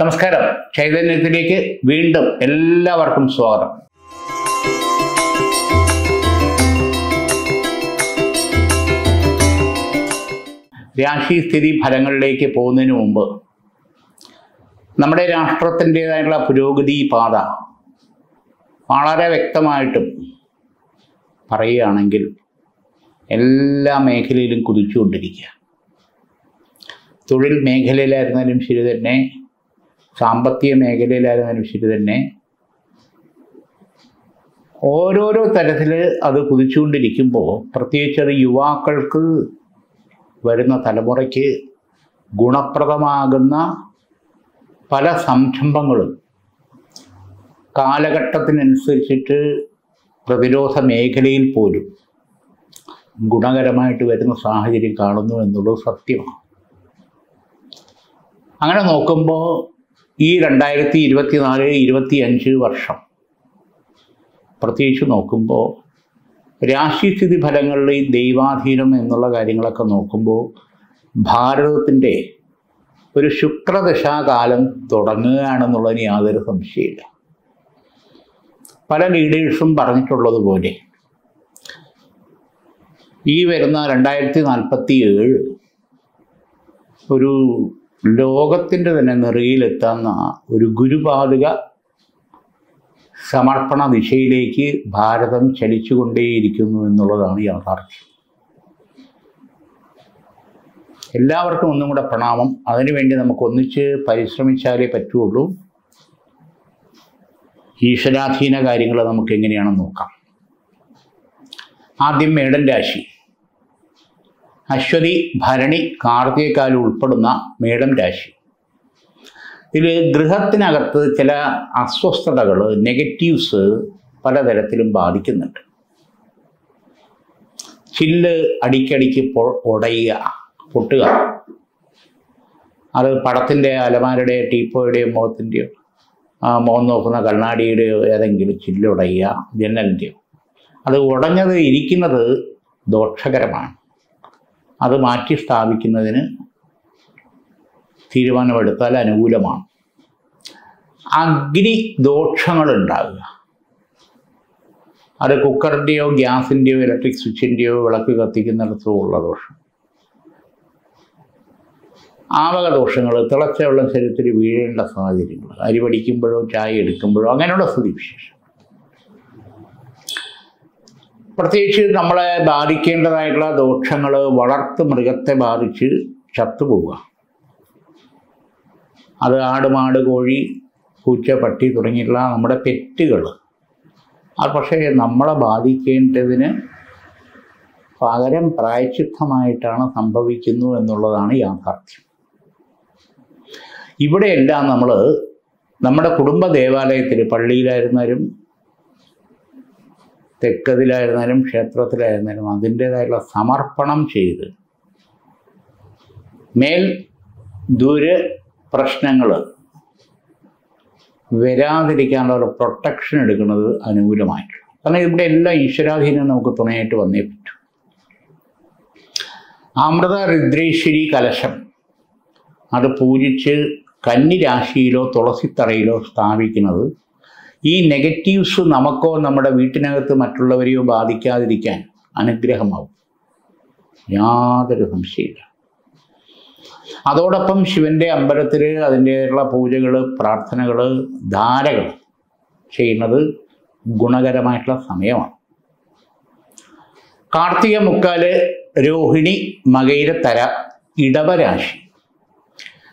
നമസ്കാരം. ചൈതന്യത്തിലേക്ക് വീണ്ടും എല്ലാവർക്കും സ്വാഗതം. രാശിസ്ഥിതി ഫലങ്ങളിലേക്ക് പോകുന്നതിന് മുമ്പ് നമ്മുടെ രാഷ്ട്രത്തിന്റെതായിട്ടുള്ള പുരോഗതി പാത വളരെ വ്യക്തമായിട്ടും പറയുകയാണെങ്കിൽ എല്ലാ മേഖലയിലും കുതിച്ചുകൊണ്ടിരിക്കുക. തൊഴിൽ മേഖലയിലായിരുന്നാലും ശരി തന്നെ സാമ്പത്തിക മേഖലയിലായിരുന്നാലും ശരി തന്നെ ഓരോരോ തരത്തിൽ അത് കുതിച്ചുകൊണ്ടിരിക്കുമ്പോൾ പ്രത്യേകിച്ച് അത് യുവാക്കൾക്ക് വരുന്ന തലമുറയ്ക്ക് ഗുണപ്രദമാകുന്ന പല സംരംഭങ്ങളും കാലഘട്ടത്തിനനുസരിച്ചിട്ട് പ്രതിരോധ മേഖലയിൽ പോലും ഗുണകരമായിട്ട് വരുന്ന സാഹചര്യം കാണുന്നു എന്നുള്ളത് സത്യമാണ്. അങ്ങനെ നോക്കുമ്പോൾ ഈ രണ്ടായിരത്തി ഇരുപത്തിനാല് ഇരുപത്തി അഞ്ച് വർഷം. പ്രത്യേകിച്ച് നോക്കുമ്പോൾ രാശിസ്ഥിതി ഫലങ്ങളിൽ ഈ ദൈവാധീനം എന്നുള്ള കാര്യങ്ങളൊക്കെ നോക്കുമ്പോൾ ഭാരതത്തിന്റെ ഒരു ശുക്രദശാകാലം തുടങ്ങുകയാണെന്നുള്ളതിന് യാതൊരു സംശയമില്ല പല ലീഡേഴ്സും പറഞ്ഞിട്ടുള്ളതുപോലെ ഈ വരുന്ന രണ്ടായിരത്തി നാൽപ്പത്തി ഏഴ് ഒരു ലോകത്തിന്റെ തന്നെ നിറയിലെത്താവുന്ന ഒരു ഗുരുപാതുക സമർപ്പണ ദിശയിലേക്ക് ഭാരതം ചലിച്ചുകൊണ്ടേയിരിക്കുന്നു എന്നുള്ളതാണ് യാഥാർത്ഥ്യം. എല്ലാവർക്കും ഒന്നും കൂടെ പ്രണാമം. അതിനുവേണ്ടി നമുക്ക് ഒന്നിച്ച് പരിശ്രമിച്ചാലേ പറ്റുള്ളൂ. ഈശ്വരാധീന കാര്യങ്ങൾ നമുക്ക് എങ്ങനെയാണെന്ന് നോക്കാം. ആദ്യം മേടൻ രാശി. അശ്വതി ഭരണി കാർത്തികക്കാലം ഉൾപ്പെടുന്ന മേടം രാശി. ഇതിൽ ഗൃഹത്തിനകത്ത് ചില അസ്വസ്ഥതകൾ നെഗറ്റീവ്സ് പലതരത്തിലും ബാധിക്കുന്നുണ്ട്. ചില്ല് അടിക്കടിക്ക് ഉടയുക പൊട്ടുക. അത് പടത്തിന്റെ അലമാരുടെ ടീപ്പോയുടെയോ മുഖത്തിന്റെയോ മുഖം നോക്കുന്ന കണ്ണാടിയുടെയോ ഏതെങ്കിലും ചില്ലുടയുക ജനലിന്റെയോ അത് ഉടഞ്ഞത് ഇരിക്കുന്നത് ദോഷകരമാണ്. അത് മാറ്റി സ്ഥാപിക്കുന്നതിന് തീരുമാനമെടുത്താൽ അനുകൂലമാണ്. അഗ്നി ദോഷങ്ങൾ ഉണ്ടാകുക അത് കുക്കറിന്റെയോ ഗ്യാസിന്റെയോ ഇലക്ട്രിക് സ്വിച്ചിന്റെയോ വിളക്ക് കത്തിക്കുന്നിടത്തോ ഉള്ള ദോഷം. ആവക ദോഷങ്ങൾ തിളച്ച വെള്ളം ശരീരത്തിൽ വീഴേണ്ട സാഹചര്യങ്ങൾ അരി പഠിക്കുമ്പോഴോ ചായ എടുക്കുമ്പോഴോ അങ്ങനെയുള്ള സ്ഥിതിവിശേഷം. പ്രത്യേകിച്ച് നമ്മളെ ബാധിക്കേണ്ടതായിട്ടുള്ള ദോഷങ്ങൾ വളർത്തു മൃഗത്തെ ബാധിച്ച് ചത്തുപോവുക. അത് ആട് മാട് കോഴി പൂച്ച പട്ടി തുടങ്ങിയിട്ടുള്ള നമ്മുടെ പെറ്റുകൾ അത് പക്ഷേ നമ്മളെ ബാധിക്കേണ്ടതിന് പകരം പ്രായച്ചിത്തമായിട്ടാണ് സംഭവിക്കുന്നു എന്നുള്ളതാണ് യാഥാർത്ഥ്യം. ഇവിടെയെല്ലാം നമ്മൾ നമ്മുടെ കുടുംബ ദേവാലയത്തിൽ പള്ളിയിലായിരുന്നാലും തെക്കതിലായിരുന്നാലും ക്ഷേത്രത്തിലായിരുന്നാലും അതിന്റേതായുള്ള സമർപ്പണം ചെയ്ത് മേൽ ദൂര പ്രശ്നങ്ങൾ വരാതിരിക്കാനുള്ള പ്രൊട്ടക്ഷൻ എടുക്കുന്നത് അനുകൂലമായിട്ടുള്ള കാരണം ഇവിടെ എല്ലാ ഈശ്വരാധീനം നമുക്ക് തുണയായിട്ട് വന്നേ പറ്റൂ. അമൃത രുദ്രേശ്വരി കലശം. അത് പൂജിച്ച് കന്നിരാശിയിലോ തുളസിത്തറയിലോ സ്ഥാപിക്കുന്നത് ഈ നെഗറ്റീവ്സ് നമുക്കോ നമ്മുടെ വീട്ടിനകത്ത് മറ്റുള്ളവരെയോ ബാധിക്കാതിരിക്കാൻ അനുഗ്രഹമാവും. യാതൊരു സംശയമില്ല അതോടൊപ്പം ശിവന്റെ അമ്പലത്തിൽ അതിന്റെതായുള്ള പൂജകൾ പ്രാർത്ഥനകൾ ധാരകൾ ചെയ്യുന്നത് ഗുണകരമായിട്ടുള്ള സമയമാണ്. കാർത്തിക മുക്കാൽ രോഹിണി മകയിരത്തര ഇടവരാശി.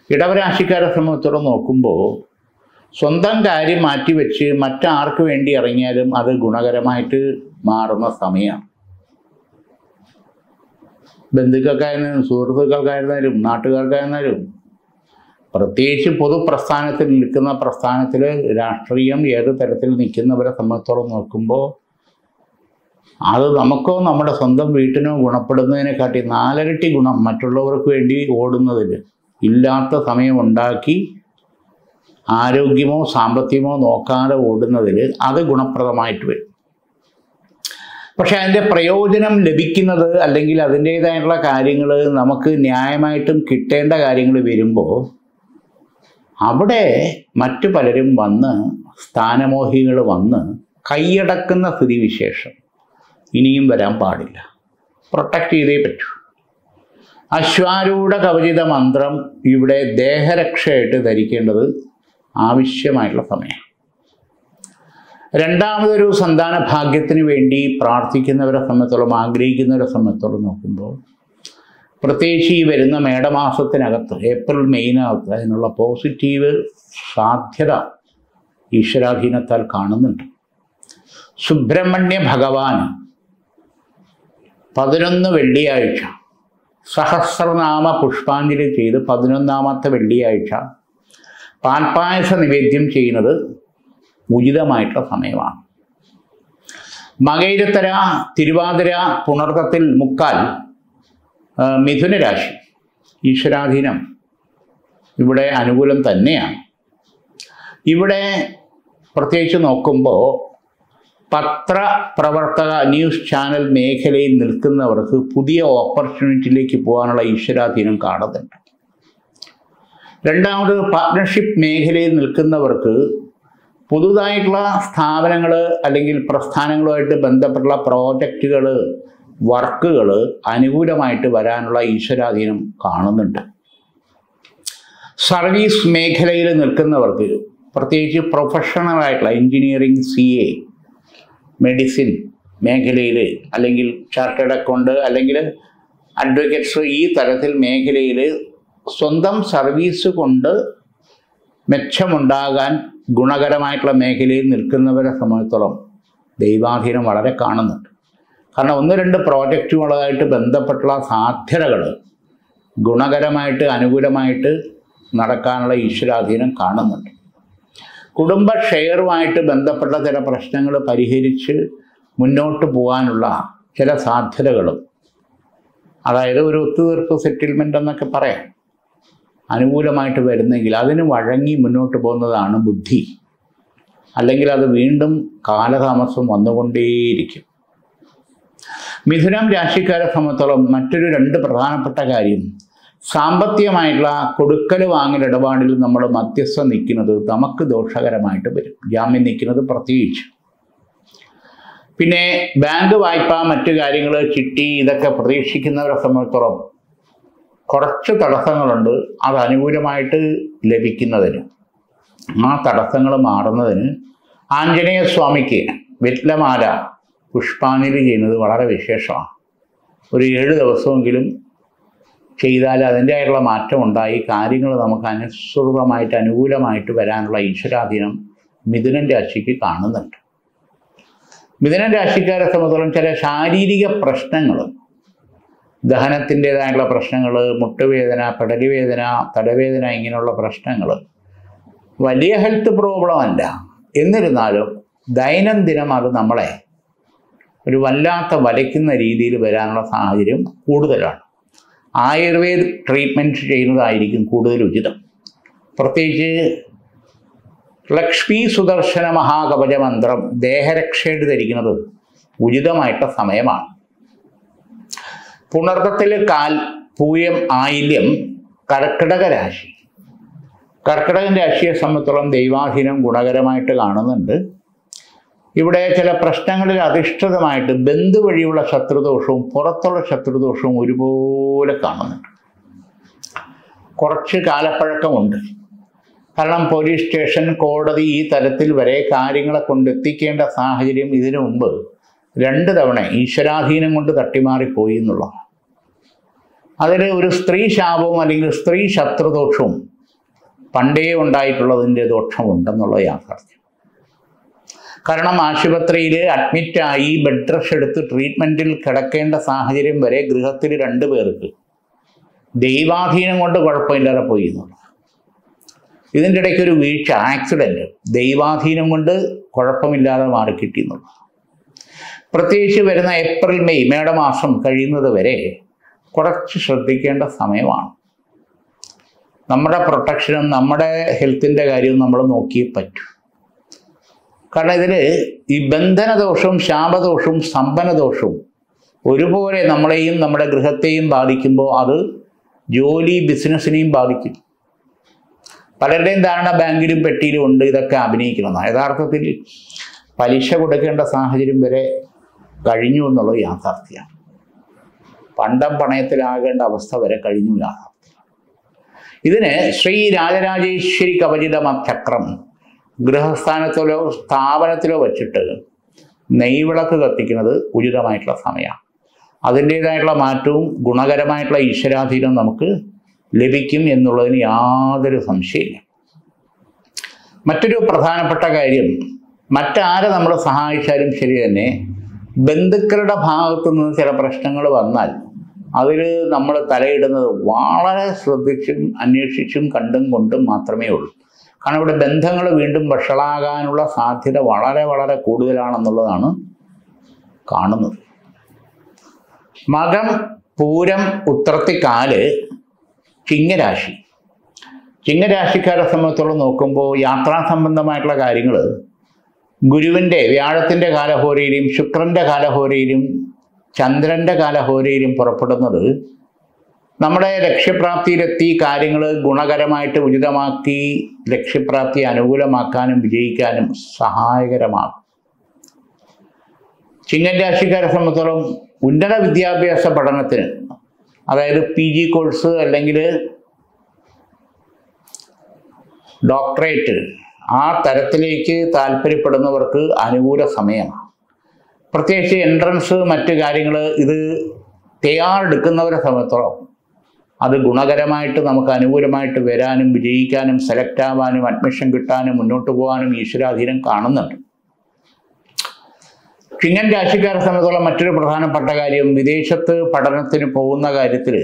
ഇടവരാശിക്കാരെ സംബന്ധിച്ചിടത്തോളം നോക്കുമ്പോൾ സ്വന്തം കാര്യം മാറ്റിവെച്ച് മറ്റാർക്ക് വേണ്ടി ഇറങ്ങിയാലും അത് ഗുണകരമായിട്ട് മാറുന്ന സമയമാണ്. ബന്ധുക്കൾക്കായിരുന്നാലും സുഹൃത്തുക്കൾക്കായിരുന്നാലും നാട്ടുകാർക്കായിരുന്നാലും പ്രത്യേകിച്ച് പൊതുപ്രസ്ഥാനത്തിൽ നിൽക്കുന്ന പ്രസ്ഥാനത്തിൽ രാഷ്ട്രീയം ഏത് തരത്തിൽ നിൽക്കുന്നവരെ സംബന്ധിച്ചോളം നോക്കുമ്പോൾ അത് നമുക്കോ നമ്മുടെ സ്വന്തം വീട്ടിനോ ഗുണപ്പെടുന്നതിനെക്കാട്ടി നാലരട്ടി ഗുണം മറ്റുള്ളവർക്ക് വേണ്ടി ഓടുന്നതിൽ ഇല്ലാത്ത സമയം ഉണ്ടാക്കി ആരോഗ്യമോ സാമ്പത്തികമോ നോക്കാതെ ഓടുന്നതിൽ അത് ഗുണപ്രദമായിട്ട് വരും. പക്ഷെ അതിന്റെ പ്രയോജനം ലഭിക്കുന്നത് അല്ലെങ്കിൽ അതിന്റേതായിട്ടുള്ള കാര്യങ്ങൾ നമുക്ക് ന്യായമായിട്ടും കിട്ടേണ്ട കാര്യങ്ങൾ വരുമ്പോൾ അവിടെ മറ്റു പലരും വന്ന് സ്ഥാനമോഹികൾ വന്ന് കൈയടക്കുന്ന സ്ഥിതിവിശേഷം ഇനിയും വരാൻ പാടില്ല. പ്രൊട്ടക്റ്റ് ചെയ്തേ പറ്റൂ. അശ്വാരൂഢ കവചിത മന്ത്രം ഇവിടെ ദേഹരക്ഷയായിട്ട് ധരിക്കേണ്ടത് ആവശ്യമായിട്ടുള്ള സമയം. രണ്ടാമതൊരു സന്താന ഭാഗ്യത്തിന് വേണ്ടി പ്രാർത്ഥിക്കുന്നവരെ സംബന്ധിച്ചോളം ആഗ്രഹിക്കുന്നവരെ സംബന്ധിച്ചോളം നോക്കുമ്പോൾ പ്രത്യേകിച്ച് ഈ വരുന്ന മേടമാസത്തിനകത്ത് ഏപ്രിൽ മെയ്നകത്ത് അതിനുള്ള പോസിറ്റീവ് സാധ്യത ഈശ്വരാധീനത്താൽ കാണുന്നുണ്ട്. സുബ്രഹ്മണ്യ ഭഗവാൻ പതിനൊന്ന് വെള്ളിയാഴ്ച സഹസ്രനാമ പുഷ്പാഞ്ജലി ചെയ്ത് പതിനൊന്നാമത്തെ വെള്ളിയാഴ്ച പാൽപ്പായസ നിവേദ്യം ചെയ്യുന്നത് ഉചിതമായിട്ടുള്ള സമയമാണ്. മകയിരത്തര തിരുവാതിര പുണർത്തത്തിൽ മുക്കാൽ മിഥുനരാശി മിഥുന രാശി ഈശ്വരാധീനം ഇവിടെ അനുകൂലം തന്നെയാണ്. ഇവിടെ പ്രത്യേകിച്ച് നോക്കുമ്പോൾ പത്രപ്രവർത്തക ന്യൂസ് ചാനൽ മേഖലയിൽ നിൽക്കുന്നവർക്ക് പുതിയ ഓപ്പർച്യൂണിറ്റിയിലേക്ക് പോകാനുള്ള ഈശ്വരാധീനം കാണുന്നുണ്ട്. രണ്ടാമത് പാർട്ട്ണർഷിപ്പ് മേഖലയിൽ നിൽക്കുന്നവർക്ക് പുതുതായിട്ടുള്ള സ്ഥാപനങ്ങൾ അല്ലെങ്കിൽ പ്രസ്ഥാനങ്ങളുമായിട്ട് ബന്ധപ്പെട്ടുള്ള പ്രോജക്റ്റുകൾ വർക്കുകൾ അനുകൂലമായിട്ട് വരാനുള്ള ഈശ്വരാധീനം കാണുന്നുണ്ട്. സർവീസ് മേഖലയിൽ നിൽക്കുന്നവർക്ക് പ്രത്യേകിച്ച് പ്രൊഫഷണലായിട്ടുള്ള എഞ്ചിനീയറിംഗ് സി എ മെഡിസിൻ മേഖലയിൽ അല്ലെങ്കിൽ ചാർട്ടേഡ് അക്കൗണ്ട് അല്ലെങ്കിൽ അഡ്വക്കേറ്റ്സ് ഈ തരത്തിൽ മേഖലയിൽ സ്വന്തം സർവീസ് കൊണ്ട് മെച്ചമുണ്ടാകാൻ ഗുണകരമായിട്ടുള്ള മേഖലയിൽ നിൽക്കുന്നവരെ സംബന്ധിച്ചോളം ദൈവാധീനം വളരെ കാണുന്നുണ്ട്. കാരണം ഒന്ന് രണ്ട് പ്രോജക്റ്റുകളുമായിട്ട് ബന്ധപ്പെട്ടുള്ള സാധ്യതകൾ ഗുണകരമായിട്ട് അനുകൂലമായിട്ട് നടക്കാനുള്ള ഈശ്വരാധീനം കാണുന്നുണ്ട്. കുടുംബ ഷെയറുമായിട്ട് ബന്ധപ്പെട്ട ചില പ്രശ്നങ്ങൾ പരിഹരിച്ച് മുന്നോട്ട് പോകാനുള്ള ചില സാധ്യതകളും. അതായത് ഒരു ഒത്തുതീർപ്പ് സെറ്റിൽമെന്റ് എന്നൊക്കെ പറയാം. അനുകൂലമായിട്ട് വരുന്നെങ്കിൽ അതിന് വഴങ്ങി മുന്നോട്ട് പോകുന്നതാണ് ബുദ്ധി. അല്ലെങ്കിൽ അത് വീണ്ടും കാലതാമസം വന്നുകൊണ്ടേയിരിക്കും. മിഥുനം രാശിക്കാരെ സംബന്ധിച്ചോളം മറ്റൊരു രണ്ട് പ്രധാനപ്പെട്ട കാര്യം. സാമ്പത്തികമായിട്ടുള്ള കൊടുക്കൽ വാങ്ങൽ ഇടപാടിൽ നമ്മൾ മധ്യസ്ഥ നിൽക്കുന്നത് നമുക്ക് ദോഷകരമായിട്ട് വരും. ജാമ്യം നിൽക്കുന്നത് പ്രത്യേകിച്ച്. പിന്നെ ബാങ്ക് വായ്പ മറ്റു കാര്യങ്ങൾ ചിട്ടി ഇതൊക്കെ പ്രതീക്ഷിക്കുന്നവരെ സംബന്ധിച്ചിടത്തോളം കുറച്ച് തടസ്സങ്ങളുണ്ട് അത് അനുകൂലമായിട്ട് ലഭിക്കുന്നതിന്. ആ തടസ്സങ്ങൾ മാറുന്നതിന് ആഞ്ജനേയ സ്വാമിക്ക് വെറ്റ്ലമാല പുഷ്പാഞ്ജലി ചെയ്യുന്നത് വളരെ വിശേഷമാണ്. ഒരു ഏഴ് ദിവസമെങ്കിലും ചെയ്താൽ അതിന്റെതായിട്ടുള്ള മാറ്റം ഉണ്ടായി കാര്യങ്ങൾ നമുക്ക് അനുസൃതമായിട്ട് അനുകൂലമായിട്ട് വരാനുള്ള ഈശ്വരാധീനം മിഥുനൻ രാശിക്ക് കാണുന്നുണ്ട്. മിഥുനൻ രാശിക്കാരെ സംബന്ധിച്ചോളം ചില ശാരീരിക പ്രശ്നങ്ങൾ ദഹനത്തിന്റെതായിട്ടുള്ള പ്രശ്നങ്ങൾ മുട്ടുവേദന പെടലിവേദന തടവേദന ഇങ്ങനെയുള്ള പ്രശ്നങ്ങൾ. വലിയ ഹെൽത്ത് പ്രോബ്ലം അല്ല. എന്നിരുന്നാലും ദൈനംദിനം അത് നമ്മളെ ഒരു വല്ലാത്ത വലയ്ക്കുന്ന രീതിയിൽ വരാനുള്ള സാഹചര്യം കൂടുതലാണ്. ആയുർവേദ ട്രീറ്റ്മെന്റ് ചെയ്യുന്നതായിരിക്കും കൂടുതൽ ഉചിതം. പ്രത്യേകിച്ച് ലക്ഷ്മി സുദർശന മഹാകവച മന്ത്രം ദേഹരക്ഷയുടെ ധരിക്കുന്നത് ഉചിതമായിട്ട സമയമാണ്. പുണർത്തത്തിൽ കാൽ പൂയം ആയില്യം കർക്കിടക രാശി. കർക്കിടകൻ രാശിയെ സംബന്ധിച്ചോളം ദൈവാധീനം ഗുണകരമായിട്ട് കാണുന്നുണ്ട്. ഇവിടെ ചില പ്രശ്നങ്ങളിൽ അധിഷ്ഠിതമായിട്ട് ബന്ധു വഴിയുള്ള ശത്രുദോഷവും പുറത്തുള്ള ശത്രുദോഷവും ഒരുപോലെ കാണുന്നുണ്ട്. കുറച്ച് കാലപ്പഴക്കമുണ്ട്. കാരണം പോലീസ് സ്റ്റേഷൻ കോടതി ഈ തരത്തിൽ വരെ കാര്യങ്ങളെ കൊണ്ടെത്തിക്കേണ്ട സാഹചര്യം ഇതിനു മുമ്പ് രണ്ട് തവണ ഈശ്വരാധീനം കൊണ്ട് തട്ടിമാറിപ്പോയി എന്നുള്ളതാണ്. അതിൽ ഒരു സ്ത്രീ ശാപവും അല്ലെങ്കിൽ സ്ത്രീ ശത്രുദോഷവും പണ്ടേ ഉണ്ടായിട്ടുള്ളതിന്റെ ദോഷമുണ്ടെന്നുള്ള യാഥാർത്ഥ്യം. കാരണം ആശുപത്രിയിൽ അഡ്മിറ്റായി ബെഡ് റഷ് എടുത്ത് ട്രീറ്റ്മെന്റിൽ കിടക്കേണ്ട സാഹചര്യം വരെ ഗൃഹത്തിൽ രണ്ട് പേർക്ക്. ദൈവാധീനം കൊണ്ട് കുഴപ്പമില്ലാതെ പോയി എന്നുള്ളത് ഇതിന്റെ ഇടയ്ക്ക് ഒരു വീഴ്ച ആക്സിഡന്റ് ദൈവാധീനം കൊണ്ട് കുഴപ്പമില്ലാതെ മാറിക്കിട്ടി എന്നുള്ളത് പ്രത്യേകിച്ച് വരുന്ന ഏപ്രിൽ മെയ് മേടമാസം കഴിയുന്നത് വരെ കുറച്ച് ശ്രദ്ധിക്കേണ്ട സമയമാണ്. നമ്മുടെ പ്രൊട്ടക്ഷനും നമ്മുടെ ഹെൽത്തിന്റെ കാര്യവും നമ്മൾ നോക്കിയേ പറ്റൂ. കാരണം ഇതിൽ ഈ ബന്ധനദോഷവും ശാപദോഷവും സമ്പന്നദോഷവും ഒരുപോലെ നമ്മളെയും നമ്മുടെ ഗൃഹത്തെയും ബാധിക്കുമ്പോൾ അത് ജോലി ബിസിനസ്സിനെയും ബാധിക്കും. പലരുടെയും ധാരണ ബാങ്കിലും പെട്ടിയിലും ഉണ്ട് ഇതൊക്കെ അഭിനയിക്കണം യഥാർത്ഥത്തിൽ പലിശ കൊടുക്കേണ്ട സാഹചര്യം വരെ കഴിഞ്ഞു എന്നുള്ളത് യാഥാർത്ഥ്യമാണ്. പണ്ടം പണയത്തിലാകേണ്ട അവസ്ഥ വരെ കഴിഞ്ഞു ഇതിന് ശ്രീ രാജരാജേശ്വരി കവചിതമ ചക്രം ഗൃഹസ്ഥാനത്തിലോ സ്ഥാപനത്തിലോ വച്ചിട്ട് നെയ്വിളക്ക് കത്തിക്കുന്നത് ഉചിതമായിട്ടുള്ള സമയമാണ്. അതിന്റേതായിട്ടുള്ള മാറ്റവും ഗുണകരമായിട്ടുള്ള ഈശ്വരാധീനം നമുക്ക് ലഭിക്കും എന്നുള്ളതിന് യാതൊരു സംശയമില്ല മറ്റൊരു പ്രധാനപ്പെട്ട കാര്യം മറ്റാരെ നമ്മൾ സഹായിച്ചാലും ശരി തന്നെ ബന്ധുക്കളുടെ ഭാഗത്തു നിന്ന് ചില പ്രശ്നങ്ങൾ വന്നാൽ അതിൽ നമ്മൾ തലയിടുന്നത് വളരെ ശ്രദ്ധിച്ചും അന്വേഷിച്ചും കണ്ടും കൊണ്ടും മാത്രമേ ഉള്ളൂ. കാരണം ഇവിടെ ബന്ധങ്ങൾ വീണ്ടും വഷളാകാനുള്ള സാധ്യത വളരെ വളരെ കൂടുതലാണെന്നുള്ളതാണ് കാണുന്നത്. മകം പൂരം ഉത്രത്തിക്കാൽ ചിങ്ങരാശി. ചിങ്ങരാശിക്കാരെ സംബന്ധിച്ചോളം നോക്കുമ്പോൾ യാത്രാ സംബന്ധമായിട്ടുള്ള കാര്യങ്ങൾ ഗുരുവിന്റെ വ്യാഴത്തിന്റെ കാലഹോരയിലും ശുക്രന്റെ കാലഹോരയിലും ചന്ദ്രന്റെ കാലഹോരയിലും പുറപ്പെടുന്നത് നമ്മുടെ ലക്ഷ്യപ്രാപ്തിയിലെത്തി കാര്യങ്ങൾ ഗുണകരമായിട്ട് ഉചിതമാക്കി ലക്ഷ്യപ്രാപ്തി അനുകൂലമാക്കാനും വിജയിക്കാനും സഹായകരമാകും. ചിങ്ങൻ രാശിക്കാരെ സംബന്ധിച്ചോളം ഉന്നത വിദ്യാഭ്യാസ പഠനത്തിന് അതായത് പി ജി കോഴ്സ് അല്ലെങ്കിൽ ഡോക്ടറേറ്റ് ആ തരത്തിലേക്ക് താല്പര്യപ്പെടുന്നവർക്ക് അനുകൂല സമയമാണ്. പ്രത്യേകിച്ച് എൻട്രൻസ് മറ്റു കാര്യങ്ങൾ ഇത് തയ്യാറെടുക്കുന്നവരെ സംബന്ധിച്ചോളം അത് ഗുണകരമായിട്ട് നമുക്ക് അനുകൂലമായിട്ട് വരാനും വിജയിക്കാനും സെലക്ട് ആവാനും അഡ്മിഷൻ കിട്ടാനും മുന്നോട്ട് പോകാനും ഈശ്വരാധീനം കാണുന്നുണ്ട്. ചിങ്ങൻ രാശിക്കാരെ സംബന്ധിച്ചോളം മറ്റൊരു പ്രധാനപ്പെട്ട കാര്യം വിദേശത്ത് പഠനത്തിന് പോകുന്ന കാര്യത്തിൽ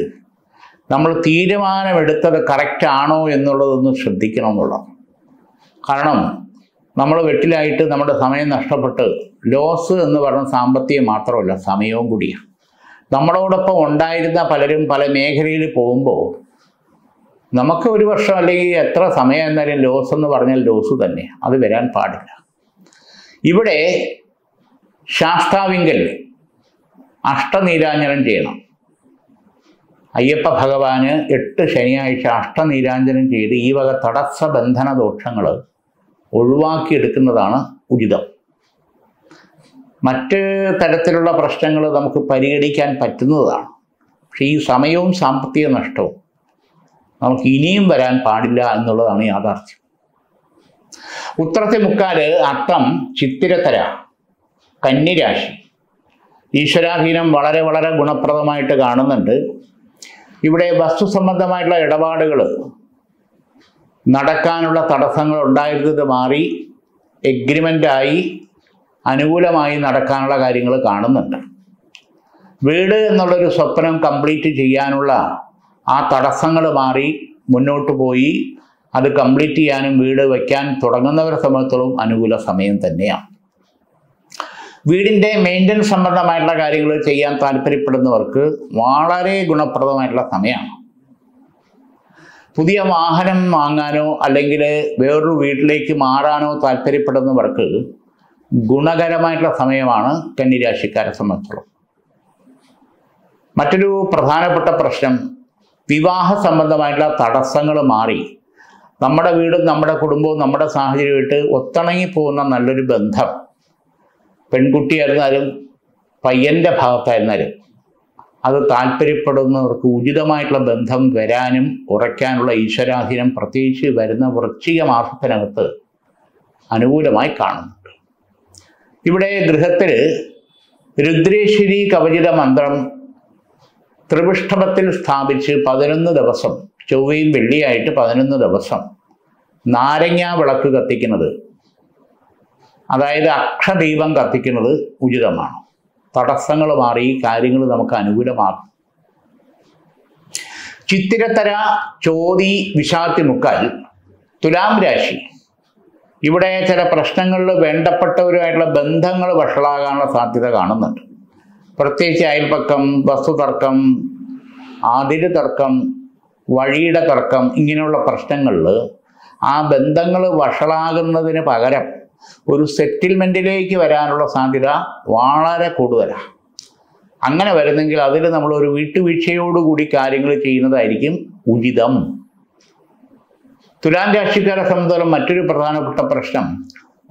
നമ്മൾ തീരുമാനമെടുത്തത് കറക്റ്റ് ആണോ എന്നുള്ളതൊന്ന് ശ്രദ്ധിക്കണം എന്നുള്ളതാണ്. കാരണം നമ്മൾ വെട്ടിലായിട്ട് നമ്മുടെ സമയം നഷ്ടപ്പെട്ട് ലോസ് എന്ന് പറഞ്ഞ സാമ്പത്തികം മാത്രമല്ല സമയവും കൂടിയാണ്. നമ്മളോടൊപ്പം ഉണ്ടായിരുന്ന പലരും പല മേഖലയിൽ പോകുമ്പോൾ നമുക്ക് ഒരു വർഷം അല്ലെങ്കിൽ എത്ര സമയം എന്നാലും ലോസ് എന്ന് പറഞ്ഞാൽ ലോസ് തന്നെ അത് വരാൻ പാടില്ല. ഇവിടെ ശാസ്താവിങ്കൽ അഷ്ടനീരാഞ്ജനം ചെയ്യണം. അയ്യപ്പ ഭഗവാന് എട്ട് ശനിയാഴ്ച അഷ്ടനീരാഞ്ജനം ചെയ്ത് ഈ വക തടസ്സ ബന്ധന ദോഷങ്ങൾ ഒഴിവാക്കിയെടുക്കുന്നതാണ് ഉചിതം. മറ്റ് തരത്തിലുള്ള പ്രശ്നങ്ങൾ നമുക്ക് പരിഗണിക്കാൻ പറ്റുന്നതാണ്. പക്ഷേ ഈ സമയവും സാമ്പത്തിക നഷ്ടവും നമുക്ക് ഇനിയും വരാൻ പാടില്ല എന്നുള്ളതാണ് യാഥാർത്ഥ്യം. ഉത്രത്തെ മുക്കാൽ അത്തം ചിത്തിരത്തര കന്നിരാശി. ഈശ്വരാധീനം വളരെ വളരെ ഗുണപ്രദമായിട്ട് കാണുന്നുണ്ട്. ഇവിടെ വസ്തു സംബന്ധമായിട്ടുള്ള ഇടപാടുകൾ നടക്കാനുള്ള തടസ്സങ്ങൾ ഉണ്ടായിരുന്നത് മാറി എഗ്രിമെന്റായി അനുകൂലമായി നടക്കാനുള്ള കാര്യങ്ങൾ കാണുന്നുണ്ട്. വീട് എന്നുള്ളൊരു സ്വപ്നം കംപ്ലീറ്റ് ചെയ്യാനുള്ള ആ തടസ്സങ്ങൾ മാറി മുന്നോട്ട് പോയി. അത് കംപ്ലീറ്റ് ചെയ്യാനും വീട് വയ്ക്കാൻ തുടങ്ങുന്നവരെ സംബന്ധിച്ചോളം അനുകൂല സമയം തന്നെയാണ്. വീടിന്റെ മെയിന്റനൻസ് സംബന്ധമായിട്ടുള്ള കാര്യങ്ങൾ ചെയ്യാൻ താല്പര്യപ്പെടുന്നവർക്ക് വളരെ ഗുണപ്രദമായിട്ടുള്ള സമയമാണ്. പുതിയ വാഹനം വാങ്ങാനോ അല്ലെങ്കിൽ വേറൊരു വീട്ടിലേക്ക് മാറാനോ താല്പര്യപ്പെടുന്നവർക്ക് ഗുണകരമായിട്ടുള്ള സമയമാണ് കന്നിരാശിക്കാരെ സംബന്ധിച്ചുള്ളത് മറ്റൊരു പ്രധാനപ്പെട്ട പ്രശ്നം വിവാഹ സംബന്ധമായിട്ടുള്ള തടസ്സങ്ങൾ മാറി. നമ്മുടെ വീടും നമ്മുടെ കുടുംബവും നമ്മുടെ സാഹചര്യമായിട്ട് ഒത്തിണങ്ങി പോകുന്ന നല്ലൊരു ബന്ധം. പെൺകുട്ടിയായിരുന്നാലും പയ്യന്റെ ഭാഗത്തായിരുന്നാലും അത് താല്പര്യപ്പെടുന്നവർക്ക് ഉചിതമായിട്ടുള്ള ബന്ധം വരാനും ഉറയ്ക്കാനുള്ള ഈശ്വരാധീനം പ്രത്യേകിച്ച് വരുന്ന വൃശ്ചിക മാസത്തിനകത്ത് അനുകൂലമായി കാണുന്നുണ്ട്. ഇവിടെ ഗൃഹത്തിൽ രുദ്രേശ്വരി കവചിത മന്ത്രം ത്രിപുഷ്ടമത്തിൽ സ്ഥാപിച്ച് പതിനൊന്ന് ദിവസം ചൊവ്വയും വെള്ളിയായിട്ട് പതിനൊന്ന് ദിവസം നാരങ്ങ വിളക്ക് കത്തിക്കുന്നത് അതായത് അക്ഷദീപം കത്തിക്കുന്നത് ഉചിതമാണ്. തടസ്സങ്ങൾ മാറി കാര്യങ്ങൾ നമുക്ക് അനുകൂലമാകും. ചിത്തിരത്തര ചോതി വിഷാത്തി മുക്കാൽ തുലാം രാശി. ഇവിടെ ചില പ്രശ്നങ്ങളിൽ വേണ്ടപ്പെട്ടവരുമായിട്ടുള്ള ബന്ധങ്ങൾ വഷളാകാനുള്ള സാധ്യത കാണുന്നുണ്ട്. പ്രത്യേകിച്ച് അയൽപ്പക്കം വസ്തു തർക്കം അതിര് തർക്കം വഴിയുടെ തർക്കം ഇങ്ങനെയുള്ള പ്രശ്നങ്ങളിൽ ആ ബന്ധങ്ങൾ വഷളാകുന്നതിന് പകരം ഒരു സെറ്റിൽമെന്റിലേക്ക് വരാനുള്ള സാധ്യത വളരെ കൂടുതലാണ് അങ്ങനെ വരുന്നെങ്കിൽ അതിൽ നമ്മൾ ഒരു വിട്ടുവീഴ്ചയോടുകൂടി കാര്യങ്ങൾ ചെയ്യുന്നതായിരിക്കും ഉചിതം. തുലാം രാശിക്കാരെ സംബന്ധിച്ചിടത്തോളം മറ്റൊരു പ്രധാനപ്പെട്ട പ്രശ്നം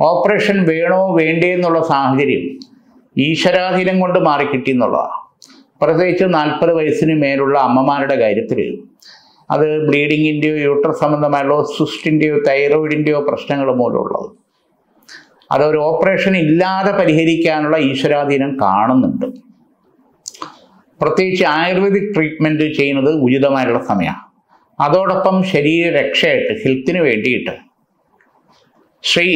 ഓപ്പറേഷൻ വേണോ വേണ്ടേ എന്നുള്ള സാഹചര്യം ഈശ്വരാധീനം കൊണ്ട് മാറിക്കിട്ടി എന്നുള്ളതാണ്. പ്രത്യേകിച്ച് നാൽപ്പത് വയസ്സിന് മേലുള്ള അമ്മമാരുടെ കാര്യത്തിൽ അത് ബ്ലീഡിങ്ങിന്റെയോ യൂട്ടർ സംബന്ധമായുള്ള സിസ്റ്റിന്റെയോ തൈറോയിഡിന്റെയോ പ്രശ്നങ്ങൾ മൂലമുള്ളത്. അതൊരു ഓപ്പറേഷൻ ഇല്ലാതെ പരിഹരിക്കാനുള്ള ഈശ്വരാധീനം കാണുന്നുണ്ട്. പ്രത്യേകിച്ച് ആയുർവേദിക് ട്രീറ്റ്മെന്റ് ചെയ്യുന്നത് ഉചിതമായിട്ടുള്ള സമയമാണ്. അതോടൊപ്പം ശരീരരക്ഷയായിട്ട് ഹെൽത്തിന് വേണ്ടിയിട്ട്. ശ്രീ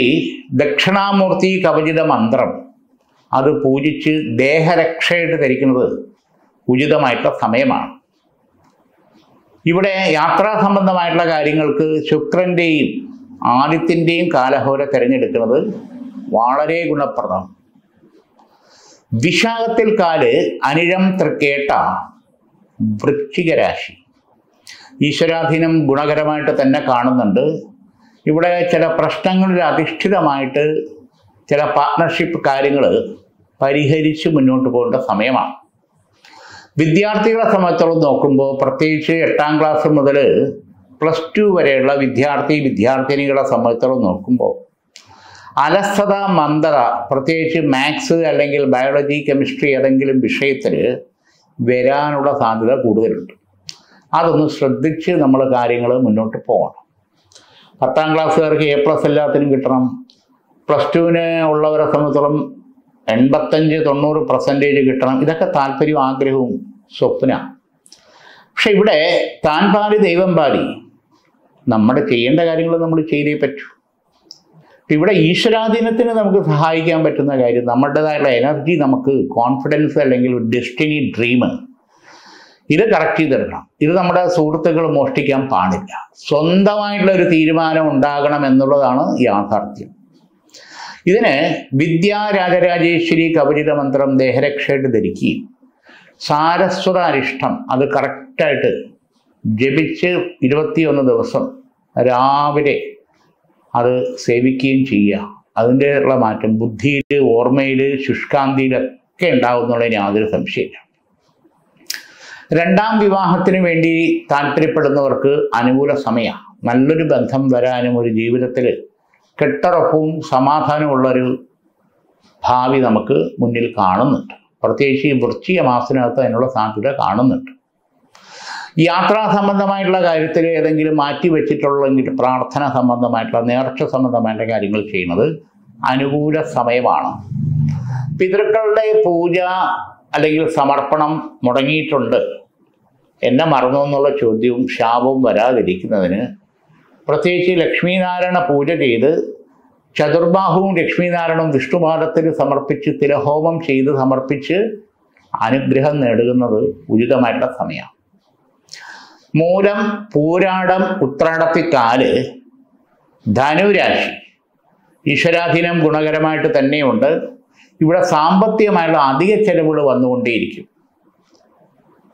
ദക്ഷിണാമൂർത്തി കവചിത മന്ത്രം അത് പൂജിച്ച് ദേഹരക്ഷയായിട്ട് ധരിക്കുന്നത് ഉചിതമായിട്ടുള്ള സമയമാണ്. ഇവിടെ യാത്രാ സംബന്ധമായിട്ടുള്ള കാര്യങ്ങൾക്ക് ശുക്രന്റെയും ആദിത്യന്റെയും കാലഹോര തിരഞ്ഞെടുക്കുന്നത് വളരെ ഗുണപ്രദം. വിശാഖത്തിൽ കാൽ അനിഴം തൃക്കേട്ട വൃശ്ചിക രാശി ഈശ്വരാധീനം ഗുണകരമായിട്ട് തന്നെ കാണുന്നുണ്ട്. ഇവിടെ ചില പ്രശ്നങ്ങളിൽ അധിഷ്ഠിതമായിട്ട് ചില പാർട്ട്ണർഷിപ്പ് കാര്യങ്ങൾ പരിഹരിച്ച് മുന്നോട്ട് പോകേണ്ട സമയമാണ്. വിദ്യാർത്ഥികളെ സംബന്ധിച്ചോളം നോക്കുമ്പോൾ പ്രത്യേകിച്ച് എട്ടാം ക്ലാസ് മുതൽ പ്ലസ് ടു വരെയുള്ള വിദ്യാർത്ഥി വിദ്യാർത്ഥിനികളെ സംബന്ധിച്ചോളം നോക്കുമ്പോൾ അലസത മന്ദത പ്രത്യേകിച്ച് മാത്സ് അല്ലെങ്കിൽ ബയോളജി കെമിസ്ട്രി ഏതെങ്കിലും വിഷയത്തിൽ വരാനുള്ള സാധ്യത കൂടുതലുണ്ട്. അതൊന്ന് ശ്രദ്ധിച്ച് നമ്മൾ കാര്യങ്ങൾ മുന്നോട്ട് പോകണം. പത്താം ക്ലാസ്സുകാർക്ക് എ പ്ലസ് എല്ലാത്തിനും കിട്ടണം. പ്ലസ് ടുവിന് ഉള്ളവരെ സംബന്ധിച്ചിടത്തോളം എൺപത്തഞ്ച് തൊണ്ണൂറ് പെർസെന്റേജ് കിട്ടണം. ഇതൊക്കെ താല്പര്യവും ആഗ്രഹവും സ്വപ്ന. പക്ഷെ ഇവിടെ താൻ പാടി ദൈവം പാടി. നമ്മൾ ചെയ്യേണ്ട കാര്യങ്ങൾ നമ്മൾ ചെയ്തേ പറ്റൂ. ഇവിടെ ഈശ്വരാധീനത്തിന് നമുക്ക് സഹായിക്കാൻ പറ്റുന്ന കാര്യം നമ്മുടേതായുള്ള എനർജി നമുക്ക് കോൺഫിഡൻസ് അല്ലെങ്കിൽ ഒരു ഡെസ്റ്റിനി ഡ്രീം ഇത് കറക്റ്റ് ചെയ്തെടുക്കണം. ഇത് നമ്മുടെ സുഹൃത്തുക്കൾ മോഷ്ടിക്കാൻ പാടില്ല. സ്വന്തമായിട്ടുള്ള ഒരു തീരുമാനം ഉണ്ടാകണം എന്നുള്ളതാണ് യാഥാർത്ഥ്യം. ഇതിന് വിദ്യാരാജരാജേശ്വരി കവചിത മന്ത്രം ദേഹരക്ഷയായിട്ട് ധരിക്കുകയും സാരസ്വത അരിഷ്ടം അത് കറക്റ്റായിട്ട് ജപിച്ച് ഇരുപത്തിയൊന്ന് ദിവസം രാവിലെ അത് സേവിക്കുകയും ചെയ്യുക. അതിന്റെ ഉള്ള മാറ്റം ബുദ്ധിയിൽ ഓർമ്മയിൽ ശുഷ്കാന്തിയിലൊക്കെ ഉണ്ടാകുന്നുള്ളതിന് യാതൊരു സംശയമില്ല രണ്ടാം വിവാഹത്തിന് വേണ്ടി താല്പര്യപ്പെടുന്നവർക്ക് അനുകൂല സമയമാണ് നല്ലൊരു ബന്ധം വരാനും ഒരു ജീവിതത്തിൽ കെട്ടുറപ്പും സമാധാനമുള്ളൊരു ഭാവി നമുക്ക് മുന്നിൽ കാണുന്നുണ്ട്. പ്രത്യേകിച്ച് ഈ വൃശ്ചിക മാസത്തിനകത്ത് അതിനുള്ള സാധ്യത കാണുന്നുണ്ട്. യാത്രാ സംബന്ധമായിട്ടുള്ള കാര്യത്തിൽ ഏതെങ്കിലും മാറ്റി വെച്ചിട്ടുള്ളെങ്കിൽ പ്രാർത്ഥന സംബന്ധമായിട്ടുള്ള നേർച്ച സംബന്ധമായിട്ടുള്ള കാര്യങ്ങൾ ചെയ്യുന്നത് അനുകൂല സമയമാണ്. പിതൃക്കളുടെ പൂജ അല്ലെങ്കിൽ സമർപ്പണം മുടങ്ങിയിട്ടുണ്ട്. എന്നെ മറന്നു എന്നുള്ള ചോദ്യവും ശാപവും വരാതിരിക്കുന്നതിന് പ്രത്യേകിച്ച് ലക്ഷ്മീനാരായണ പൂജ ചെയ്ത് ചതുർബാഹുവും ലക്ഷ്മീനാരായണവും വിഷ്ണുപാദത്തിൽ സമർപ്പിച്ച് തിലഹോമം ചെയ്ത് സമർപ്പിച്ച് അനുഗ്രഹം നേടുന്നത് ഉചിതമായിട്ടുള്ള സമയമാണ്. മൂലം പൂരാടം ഉത്രാടത്തിക്കാൽ ധനുരാശി. ഈശ്വരാധീനം ഗുണകരമായിട്ട് തന്നെയുണ്ട്. ഇവിടെ സാമ്പത്തികമായുള്ള അധിക ചെലവുകൾ വന്നുകൊണ്ടേയിരിക്കും.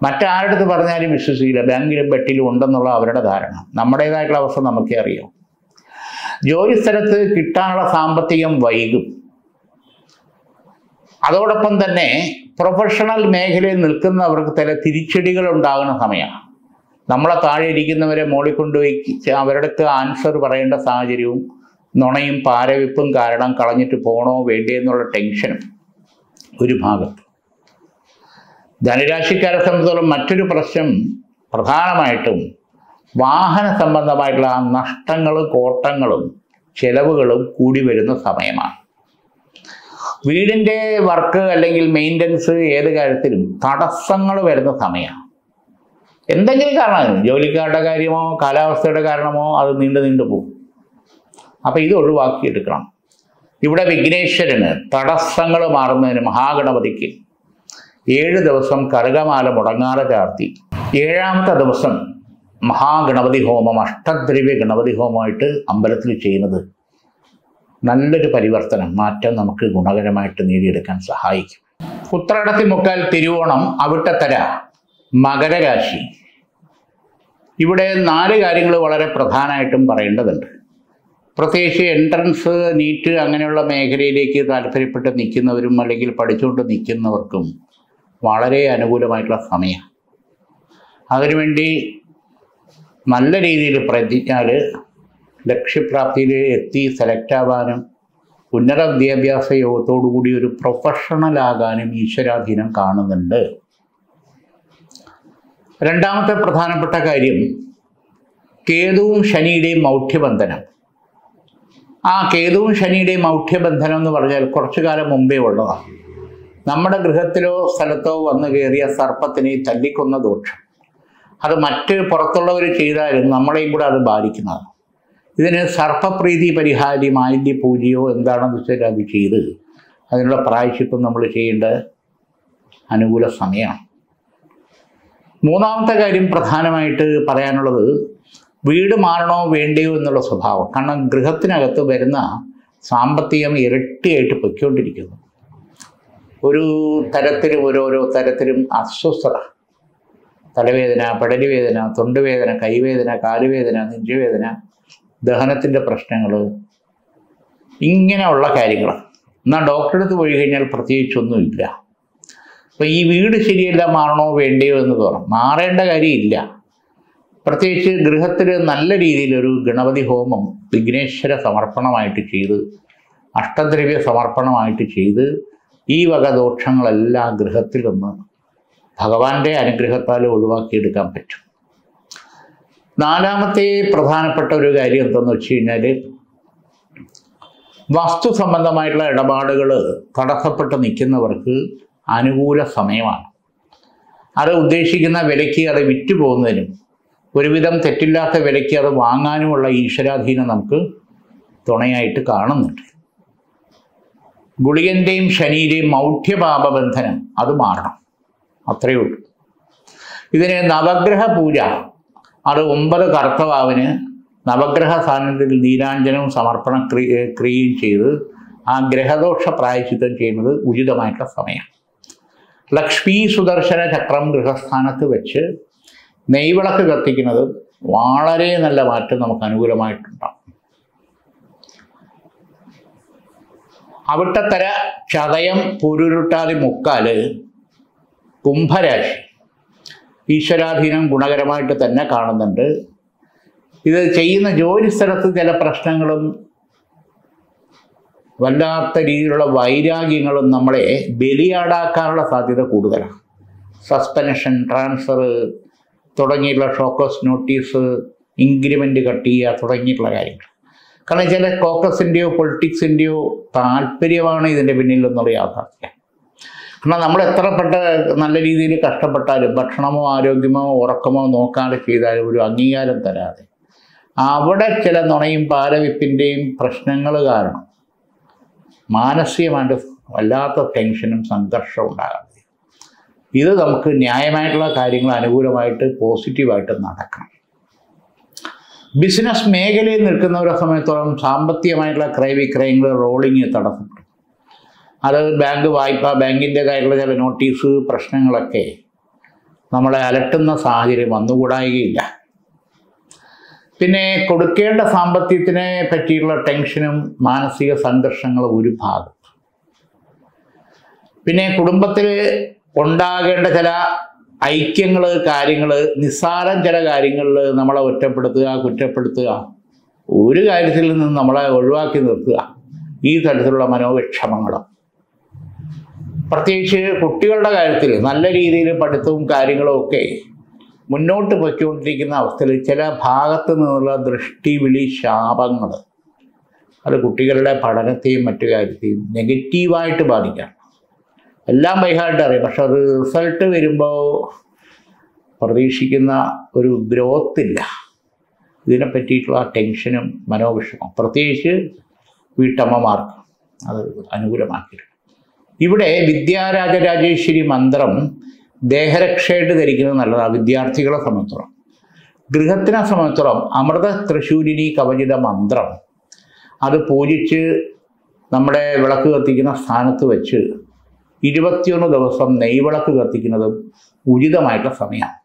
മറ്റാരുടെ പറഞ്ഞാലും വിശ്വസിക്കില്ല. ബാങ്കിലും ബെട്ടിലും ഉണ്ടെന്നുള്ള അവരുടെ ധാരണ. നമ്മുടേതായിട്ടുള്ള അവസ്ഥ നമുക്കേ അറിയാം ജോലിസ്ഥലത്ത് കിട്ടാനുള്ള സാമ്പത്തികം വൈകും. അതോടൊപ്പം തന്നെ പ്രൊഫഷണൽ മേഖലയിൽ നിൽക്കുന്നവർക്ക് ചില തിരിച്ചടികൾ ഉണ്ടാകുന്ന സമയമാണ്. നമ്മളെ താഴെ ഇരിക്കുന്നവരെ മോളിൽ കൊണ്ടുപോയി അവരുടെ ആൻസർ പറയേണ്ട സാഹചര്യവും നുണയും പാരവിപ്പും കാരണം കളഞ്ഞിട്ട് പോകണോ എന്നുള്ള ടെൻഷനും ഒരു ഭാഗത്ത്. ധനുരാശിക്കാരെ സംബന്ധിച്ചോളം മറ്റൊരു പ്രശ്നം പ്രധാനമായിട്ടും വാഹന സംബന്ധമായിട്ടുള്ള നഷ്ടങ്ങളും കോട്ടങ്ങളും ചെലവുകളും കൂടി വരുന്ന സമയമാണ്. വീടിന്റെ വർക്ക് അല്ലെങ്കിൽ മെയിന്റനൻസ് ഏത് കാര്യത്തിലും തടസ്സങ്ങൾ വരുന്ന സമയമാണ്. എന്തെങ്കിലും കാരണം ജോലിക്കാരുടെ കാര്യമോ കാലാവസ്ഥയുടെ കാരണമോ അത് നീണ്ടു നീണ്ടു പോകും. അപ്പം ഇത് ഒഴിവാക്കി എടുക്കണം ഇവിടെ വിഘ്നേശ്വരന് തടസ്സങ്ങൾ മാറുന്നതിന് മഹാഗണപതിക്ക് ഏഴ് ദിവസം കറുകമാല മുടങ്ങാതെ ചാർത്തി. ഏഴാമത്തെ ദിവസം മഹാഗണപതി ഹോമം അഷ്ടദ്രവ്യ ഗണപതി ഹോമമായിട്ട് അമ്പലത്തിൽ ചെയ്യുന്നത് നല്ലൊരു പരിവർത്തനം മാറ്റം നമുക്ക് ഗുണകരമായിട്ട് നേടിയെടുക്കാൻ സഹായിക്കും. ഉത്രാടത്തി മുക്കാൽ തിരുവോണം അവിട്ടത്തര. മകരരാശി. ഇവിടെ നാല് കാര്യങ്ങൾ വളരെ പ്രധാനമായിട്ടും പറയേണ്ടതുണ്ട്. പ്രത്യേകിച്ച് എൻട്രൻസ് നീറ്റ് അങ്ങനെയുള്ള മേഖലയിലേക്ക് താല്പര്യപ്പെട്ട് നിൽക്കുന്നവരും അല്ലെങ്കിൽ പഠിച്ചുകൊണ്ട് നിൽക്കുന്നവർക്കും വളരെ അനുകൂലമായിട്ടുള്ള സമയം. അതിനുവേണ്ടി നല്ല രീതിയിൽ പ്രയത്നിച്ചാൽ ലക്ഷ്യപ്രാപ്തിയിൽ എത്തി സെലക്ട് ആവാനും ഉന്നത വിദ്യാഭ്യാസ യോഗത്തോടു കൂടി ഒരു പ്രൊഫഷണലാകാനും ഈശ്വരാധീനം കാണുന്നുണ്ട്. രണ്ടാമത്തെ പ്രധാനപ്പെട്ട കാര്യം കേതുവും ശനിയുടെയും മൗഢ്യബന്ധനം. ആ കേതുവും ശനിയുടെയും മൗഢ്യബന്ധനം എന്ന് പറഞ്ഞാൽ കുറച്ചു കാലം മുമ്പേ ഉള്ളതാണ്. നമ്മുടെ ഗൃഹത്തിലോ സ്ഥലത്തോ വന്നു കയറിയ സർപ്പത്തിനെ തല്ലിക്കൊന്ന ദോഷം. അത് മറ്റ് പുറത്തുള്ളവർ ചെയ്താലും നമ്മളെയും കൂടെ അത് ബാധിക്കുന്നതാണ്. ഇതിന് സർപ്പപ്രീതി പരിഹാരി മാലിന്യ പൂജയോ എന്താണെന്ന് വെച്ചാൽ അത് ചെയ്ത് അതിനുള്ള പ്രായശിപ്പം നമ്മൾ ചെയ്യേണ്ട അനുകൂല സമയമാണ്. മൂന്നാമത്തെ കാര്യം പ്രധാനമായിട്ട് പറയാനുള്ളത് വീട് മാറണോ വേണ്ടയോ എന്നുള്ള സ്വഭാവം. കാരണം ഗൃഹത്തിനകത്ത് വരുന്ന സാമ്പത്തികം ഇരട്ടിയായിട്ട് പൊയ്ക്കൊണ്ടിരിക്കുന്നു. ഒരു തരത്തിലും ഓരോരോ തരത്തിലും അസ്വസ്ഥത. തലവേദന പടലിവേദന തൊണ്ടുവേദന കൈവേദന കാലുവേദന നെഞ്ചുവേദന ദഹനത്തിന്റെ പ്രശ്നങ്ങൾ ഇങ്ങനെയുള്ള കാര്യങ്ങൾ എന്നാൽ ഡോക്ടറെ അടുത്ത് പോയി കഴിഞ്ഞാൽ പ്രത്യേകിച്ചൊന്നുമില്ല അപ്പോൾ ഈ വീട് ശരിയല്ല മാറണോ വേണ്ടയോ എന്ന് തോന്നും. മാറേണ്ട കാര്യമില്ല. പ്രത്യേകിച്ച് ഗൃഹത്തിൽ നല്ല രീതിയിലൊരു ഗണപതി ഹോമം വിഘ്നേശ്വര സമർപ്പണമായിട്ട് ചെയ്ത് അഷ്ടദ്രവ്യ സമർപ്പണമായിട്ട് ചെയ്ത് ഈ വക ദോഷങ്ങളെല്ലാം ഗൃഹത്തിൽ നിന്ന് ഭഗവാന്റെ അനുഗ്രഹത്താൽ ഒഴിവാക്കിയെടുക്കാൻ പറ്റും. നാലാമത്തെ പ്രധാനപ്പെട്ട ഒരു കാര്യം എന്തെന്ന് വെച്ച് കഴിഞ്ഞാൽ വസ്തു സംബന്ധമായിട്ടുള്ള ഇടപാടുകൾ തടസ്സപ്പെട്ട് നിൽക്കുന്നവർക്ക് അനുകൂല സമയമാണ്. അത് ഉദ്ദേശിക്കുന്ന വിലയ്ക്ക് അത് വിറ്റുപോകുന്നതിനും ഒരുവിധം തെറ്റില്ലാത്ത വിലയ്ക്ക് അത് വാങ്ങാനുമുള്ള ഈശ്വരാധീനം നമുക്ക് തുണയായിട്ട് കാണുന്നുണ്ട്. ഗുളികന്റെയും ശനിയുടെയും മൗഢ്യപാപബന്ധനം അത് മാറണം. അത്രയേ ഉള്ളൂ. ഇതിന് നവഗ്രഹ പൂജ അത് ഒമ്പത് കർത്തവാവിന് നവഗ്രഹ സാന്നിധ്യത്തിൽ നീരാഞ്ജനവും സമർപ്പണ ക്രിയ ക്രിയയും ചെയ്ത് ആ ഗ്രഹദോഷ പ്രായശ്ചിത്തം ചെയ്യുന്നത് ഉചിതമായിട്ടുള്ള സമയം ലക്ഷ്മി സുദർശന ചക്രം ഗൃഹസ്ഥാനത്ത് വെച്ച് നെയ്വിളക്ക് കത്തിക്കുന്നത് വളരെ നല്ല മാറ്റം നമുക്ക് അനുകൂലമായിട്ടുണ്ടാകും അവിട്ടത്തര ചതയം പുരുരുട്ടാതി മുക്കാൽ കുംഭരാശി ഈശ്വരാധീനം ഗുണകരമായിട്ട് തന്നെ കാണുന്നുണ്ട്. ഇത് ചെയ്യുന്ന ജോലി സ്ഥലത്ത് ചില പ്രശ്നങ്ങളും വല്ലാത്ത രീതിയിലുള്ള വൈരാഗ്യങ്ങളും നമ്മളെ ബലിയാടാക്കാനുള്ള സാധ്യത കൂടുതലാണ്. സസ്പെൻഷൻ ട്രാൻസ്ഫർ തുടങ്ങിയിട്ടുള്ള show cause notice increment cut ചെയ്യുക തുടങ്ങിയിട്ടുള്ള കാര്യങ്ങൾ. കാരണം ചില കോക്കസിന്റെയോ പൊളിറ്റിക്സിന്റെയോ താല്പര്യമാണ് ഇതിന്റെ പിന്നിൽ എന്നുള്ള യാഥാർത്ഥ്യം. കാരണം നമ്മൾ എത്ര പെട്ട നല്ല രീതിയിൽ കഷ്ടപ്പെട്ടാലും ഭക്ഷണമോ ആരോഗ്യമോ ഉറക്കമോ നോക്കാതെ ചെയ്താലും ഒരു അംഗീകാരം തരാതെ അവിടെ ചില നുണയും പാലവിപ്പിന്റെയും പ്രശ്നങ്ങൾ കാരണം മാനസികമായിട്ട് വല്ലാത്ത ടെൻഷനും സംഘർഷവും ഉണ്ടാകാം ഇത് നമുക്ക് ന്യായമായിട്ടുള്ള കാര്യങ്ങൾ അനുകൂലമായിട്ട് പോസിറ്റീവായിട്ട് നടക്കണം. ബിസിനസ് മേഖലയിൽ നിൽക്കുന്നവരെ സമയത്തോളം സാമ്പത്തികമായിട്ടുള്ള ക്രയവിക്രയങ്ങൾ റോളിങ് തടസ്സപ്പെടും. അത് ബാങ്ക് വായ്പ ബാങ്കിന്റെ ബാങ്കിന്റെതായിട്ടുള്ള ചില നോട്ടീസ് പ്രശ്നങ്ങളൊക്കെ നമ്മളെ അലട്ടുന്ന സാഹചര്യം വന്നുകൂടായികയില്ല. പിന്നെ കൊടുക്കേണ്ട സാമ്പത്തികത്തിനെ പറ്റിയുള്ള ടെൻഷനും മാനസിക സംഘർഷങ്ങളും ഒരു ഭാഗം. പിന്നെ കുടുംബത്തിൽ ഉണ്ടാകേണ്ട ചില ഐക്യങ്ങൾ കാര്യങ്ങൾ നിസ്സാരം ചില കാര്യങ്ങളിൽ നമ്മളെ ഒറ്റപ്പെടുത്തുക കുറ്റപ്പെടുത്തുക ഒരു കാര്യത്തിൽ നിന്ന് നമ്മളെ ഒഴിവാക്കി നിർത്തുക. ഈ തരത്തിലുള്ള മനോവിക്ഷമങ്ങളും. പ്രത്യേകിച്ച് കുട്ടികളുടെ കാര്യത്തിൽ നല്ല രീതിയിൽ പഠിത്തവും കാര്യങ്ങളും ഒക്കെ മുന്നോട്ട് പൊയ്ക്കൊണ്ടിരിക്കുന്ന അവസ്ഥയിൽ ചില ഭാഗത്തു നിന്നുള്ള ദൃഷ്ടി വിളി ശാപങ്ങൾ. അത് കുട്ടികളുടെ പഠനത്തെയും മറ്റു കാര്യത്തെയും നെഗറ്റീവായിട്ട് ബാധിക്കാം. എല്ലാം ബൈഹാർട്ട് അറിയാം. പക്ഷെ അത് റിസൾട്ട് വരുമ്പോൾ പ്രതീക്ഷിക്കുന്ന ഒരു ഗ്രോത്തില്ല ഇതിനെ പറ്റിയിട്ടുള്ള ടെൻഷനും മനോവിഷമം പ്രത്യേകിച്ച് വീട്ടമ്മമാർക്ക് അത് അനുകൂലമാക്കിയിട്ടുണ്ട്. ഇവിടെ വിദ്യാരാജരാജേശ്വരി മന്ത്രം ദേഹരക്ഷയായിട്ട് ധരിക്കുന്നത് നല്ലതാണ് വിദ്യാർത്ഥികളെ സംബന്ധിച്ചോളം. ഗൃഹത്തിനെ സംബന്ധിച്ചോളം അമൃത തൃശൂരിനി കവചിത മന്ത്രം. അത് പൂജിച്ച് നമ്മുടെ വിളക്ക് കത്തിക്കുന്ന സ്ഥാനത്ത് വെച്ച് ഇരുപത്തിയൊന്ന് ദിവസം നെയ്വിളക്ക് കത്തിക്കുന്നതും ഉചിതമായിട്ടുള്ള സമയമാണ്.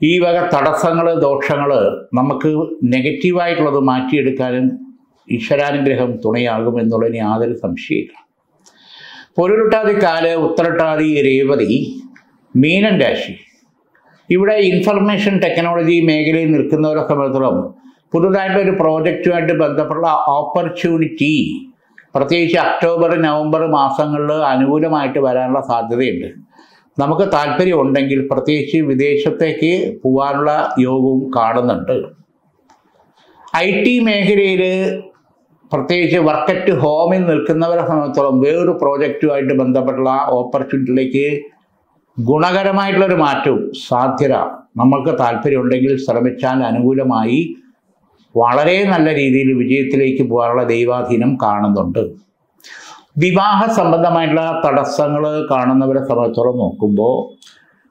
ഈ വക തടസ്സങ്ങൾ ദോഷങ്ങൾ നമുക്ക് നെഗറ്റീവായിട്ടുള്ളത് മാറ്റിയെടുക്കാനും ഈശ്വരാനുഗ്രഹം തുണയാകും എന്നുള്ളതിന് യാതൊരു സംശയമില്ല പൊരുരുട്ടാതി കാൽ ഉത്തരട്ടാതി രേവതി മീനൻ രാശി. ഇവിടെ ഇൻഫർമേഷൻ ടെക്നോളജി മേഖലയിൽ നിൽക്കുന്നവരൊക്കെ നിൽക്കുന്നവരെ സംബന്ധിച്ചിടത്തോളം പുതുതായിട്ടൊരു പ്രോജക്റ്റുമായിട്ട് ബന്ധപ്പെട്ട ഓപ്പർച്യൂണിറ്റി പ്രത്യേകിച്ച് ഒക്ടോബർ നവംബർ മാസങ്ങളിൽ അനുകൂലമായിട്ട് വരാനുള്ള സാധ്യതയുണ്ട്. നമുക്ക് താല്പര്യം ഉണ്ടെങ്കിൽ പ്രത്യേകിച്ച് വിദേശത്തേക്ക് പോകാനുള്ള യോഗവും കാണുന്നുണ്ട്. ഐ ടി മേഖലയിൽ പ്രത്യേകിച്ച് വർക്ക് അറ്റ് ഹോമിൽ നിൽക്കുന്നവരെ സംബന്ധിച്ചോളം വേറൊരു പ്രോജക്റ്റുമായിട്ട് ബന്ധപ്പെട്ടുള്ള ഓപ്പർച്യൂണിറ്റിയിലേക്ക് ഗുണകരമായിട്ടുള്ളൊരു മാറ്റവും സാധ്യത നമ്മൾക്ക് താല്പര്യമുണ്ടെങ്കിൽ ശ്രമിച്ചാൽ അനുകൂലമായി വളരെ നല്ല രീതിയിൽ വിജയത്തിലേക്ക് പോകാനുള്ള ദൈവാധീനം കാണുന്നുണ്ട്. വിവാഹ സംബന്ധമായിട്ടുള്ള തടസ്സങ്ങൾ കാണുന്നവരെ സംബന്ധിച്ചോളം നോക്കുമ്പോൾ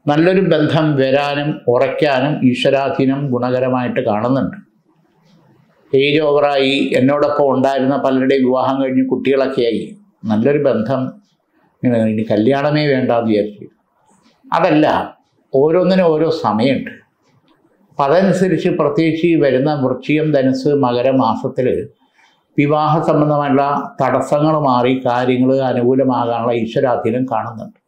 നല്ലൊരു ബന്ധം വരാനും ഉറയ്ക്കാനും ഈശ്വരാധീനം ഗുണകരമായിട്ട് കാണുന്നുണ്ട്. ഏജ് ഓവറായി എന്നോടൊപ്പം ഉണ്ടായിരുന്ന പലരുടെയും വിവാഹം കഴിഞ്ഞ് കുട്ടികളൊക്കെ ആയി. നല്ലൊരു ബന്ധം. ഇനി കല്യാണമേ വേണ്ടാന്ന് വിചാരിച്ചു. അതല്ല ഓരോന്നിനും ഓരോ സമയമുണ്ട്. അപ്പം അതനുസരിച്ച് പ്രത്യേകിച്ച് ഈ വരുന്ന വൃശ്ചികം ധനുസ് മകരമാസത്തിൽ വിവാഹ സംബന്ധമായുള്ള തടസ്സങ്ങൾ മാറി കാര്യങ്ങൾ അനുകൂലമാകാനുള്ള ഈശ്വരാധീനം കാണുന്നുണ്ട്.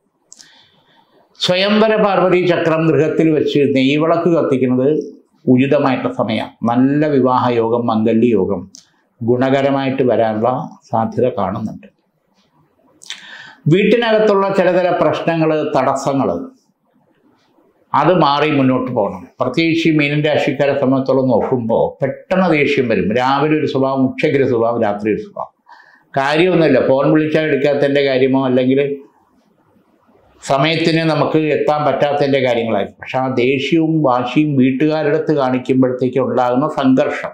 സ്വയംവര പാർവതി ചക്രം ഗൃഹത്തിൽ വെച്ച് നെയ്വിളക്ക് കത്തിക്കുന്നത് ഉചിതമായിട്ടുള്ള സമയം. നല്ല വിവാഹ യോഗം മംഗല്യ യോഗം ഗുണകരമായിട്ട് വരാനുള്ള സാധ്യത കാണുന്നുണ്ട്. വീട്ടിനകത്തുള്ള ചിലതര പ്രശ്നങ്ങൾ തടസ്സങ്ങൾ അത് മാറി മുന്നോട്ട് പോകണം. പ്രത്യേകിച്ച് ഈ മീനൻ രാശിക്കാരെ സംബന്ധിച്ചോളം നോക്കുമ്പോൾ പെട്ടെന്ന് ദേഷ്യം വരും. രാവിലെ ഒരു സ്വഭാവം ഉച്ചയ്ക്കൊരു സ്വഭാവം രാത്രി ഒരു സ്വഭാവം. കാര്യമൊന്നുമില്ല. ഫോൺ വിളിച്ചാൽ എടുക്കാത്തതിന്റെ കാര്യമോ അല്ലെങ്കിൽ സമയത്തിന് നമുക്ക് എത്താൻ പറ്റാത്തതിന്റെ കാര്യങ്ങളായിരുന്നു പക്ഷെ ആ ദേഷ്യവും വാശിയും വീട്ടുകാരുടെ അടുത്ത് കാണിക്കുമ്പോഴത്തേക്ക് ഉണ്ടാകുന്ന സംഘർഷം.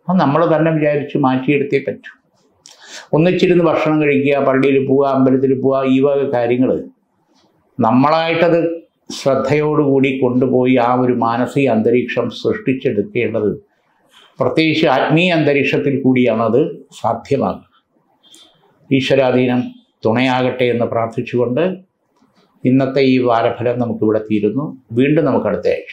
അപ്പം നമ്മൾ തന്നെ വിചാരിച്ച് മാറ്റിയെടുത്തേ പറ്റൂ. ഒന്നിച്ചിരുന്ന് ഭക്ഷണം കഴിക്കുക പള്ളിയിൽ പോവുക അമ്പലത്തിൽ പോവുക ഈ വക കാര്യങ്ങൾ നമ്മളായിട്ടത് ശ്രദ്ധയോടുകൂടി കൊണ്ടുപോയി ആ ഒരു മാനസിക അന്തരീക്ഷം സൃഷ്ടിച്ചെടുക്കേണ്ടത് പ്രത്യേകിച്ച് ആത്മീയ അന്തരീക്ഷത്തിൽ കൂടിയാണത് സാധ്യമാകുന്നത് ഈശ്വരാധീനം തുണയാകട്ടെ എന്ന് പ്രാർത്ഥിച്ചുകൊണ്ട് ഇന്നത്തെ ഈ വാരഫലം നമുക്കിവിടെ തീരുന്നു. വീണ്ടും നമുക്ക് അടുത്ത ആഴ്ച